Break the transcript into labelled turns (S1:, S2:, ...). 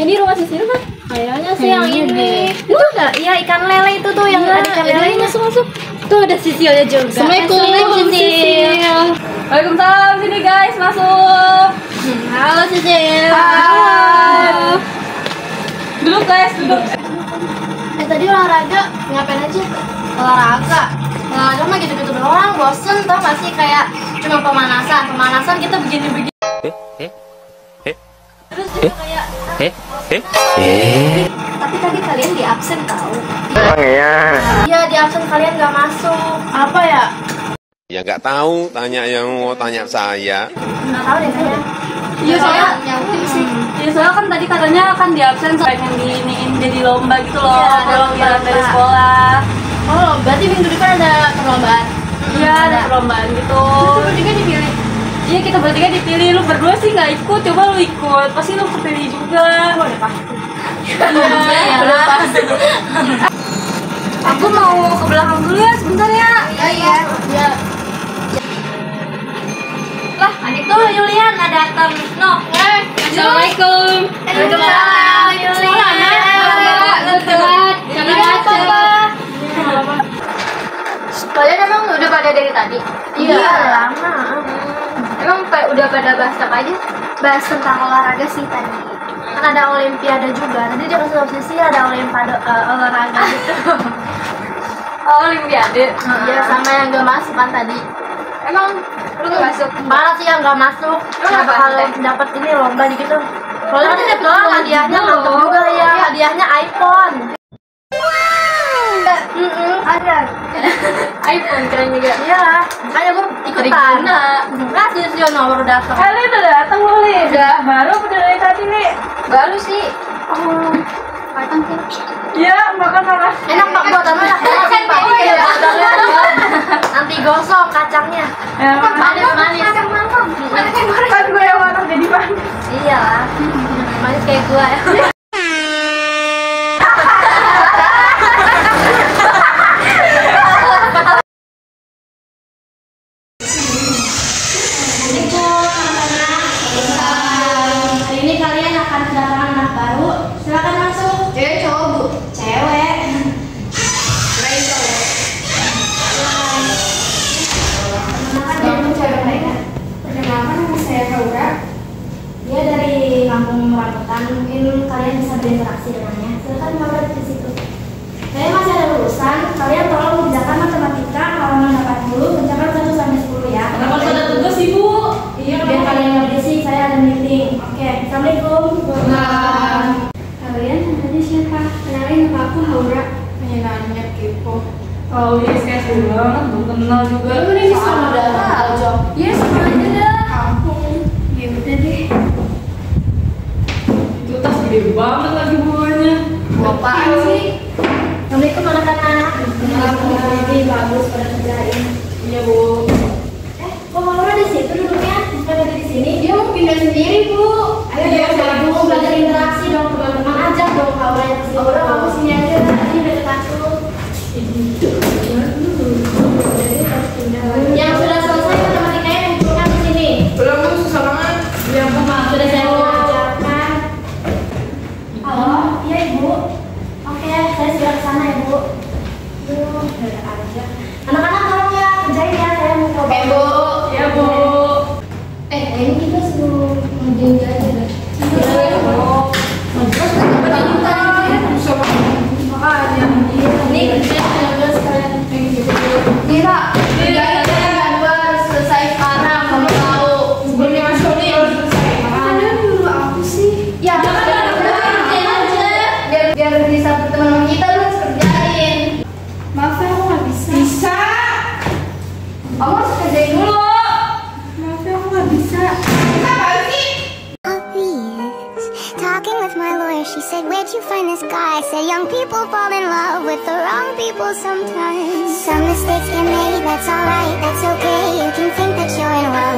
S1: ini rumah sisir kan?
S2: Kayaknya sih yang ini. Itu enggak? Iya ikan lele itu tuh yang
S1: Iya,
S2: ada ikan lele masuk masuk. Tuh ada sisilnya juga.
S1: Assalamualaikum, Sisil.
S2: Waalaikumsalam sini guys masuk.
S1: Halo Sisil.
S2: Halo. Duduk guys duduk.
S1: Eh tadi olahraga ngapain aja?
S2: Olahraga. Olahraga mah gitu-gitu doang, bosen tau gak sih kayak cuma pemanasan, pemanasan kita begini-begini. Juga kayak tapi tadi kalian di absen tahu. Iya di absen kalian gak masuk. Apa ya?
S3: Ya nggak tahu, tanya yang mau tanya saya.
S2: Nggak tahu deh saya.
S4: Iya soalnya
S2: nyautin sih.
S4: Iya soalnya kan tadi katanya kan di absen pengen diiniin jadi lomba gitu loh
S2: Iya, ada lomba.
S4: dari sekolah.
S1: Oh, berarti minggu depan ada perlombaan.
S4: Iya ada perlombaan gitu.
S2: Terus juga dipilih.
S4: Iya kita bertiga dipilih lu berdua sih nggak ikut coba lu ikut pasti lu kepilih juga.
S2: Oh, udah pasti.
S4: Iya udah pasti. Aku mau ke belakang dulu ya sebentar ya.
S2: Iya iya. Iya. Lah, adik tuh Yulian ada datang. No.
S1: Eh, Assalamualaikum.
S2: Waalaikumsalam, Yulian.
S1: Selamat. Selamat. Selamat.
S2: Kalian emang udah pada dari tadi?
S1: Iya.
S2: lama. Emang pa- udah pada bahas apa aja? Bahas tentang olahraga sih tadi. Kan ada olimpiade juga. Tadi dia kasih posisi ada olimpiade eh, olahraga gitu.
S4: Oh olimpiade.
S2: Iya, sama yang gak masuk kan tadi.
S4: Emang lu nggak masuk?
S2: Mana sih yang gak masuk?
S4: Apa?
S2: bakal dapat ini lomba gitu. Kalau nanti dapat doang hadiahnya mantap juga ya. Hadiahnya iPhone. Mm-mm, ada.
S4: iPhone keren juga.
S2: Iya, makanya gue ikutan. Enggak sih sih nomor datang.
S4: Kali udah datang lu li? Udah baru udah dari tadi li?
S2: Baru sih. Oh, kacang sih.
S4: Iya makan sama.
S2: Enak pak buatan lo enak banget sih pak. Iya, Nanti gosong kacangnya.
S4: Ya,
S2: Manis manis. Kacang mantap.
S4: kan gue yang makan jadi manis.
S2: Iya lah. Manis kayak gue kampung Rambutan. Mungkin kalian bisa berinteraksi dengannya. Silakan ngobrol di situ. Saya masih ada urusan. Kalian tolong mengerjakan matematika halaman 80, pencapaian 1 sampai 10 ya.
S4: Kenapa harus ada tugas ibu?
S2: Iya, biar kalian nggak berisik, saya ada meeting. Oke, assalamualaikum. Kalian namanya siapa? Kenalin nama aku Haura.
S4: Penyanyinya kepo. Oh iya kayak seru banget, belum kenal juga.
S2: Ini sama Iya, sama aja dah.
S5: You find this guy? Said, Young people fall in love with the wrong people sometimes. Some mistakes get made, that's alright, that's okay. You can think that you're in love.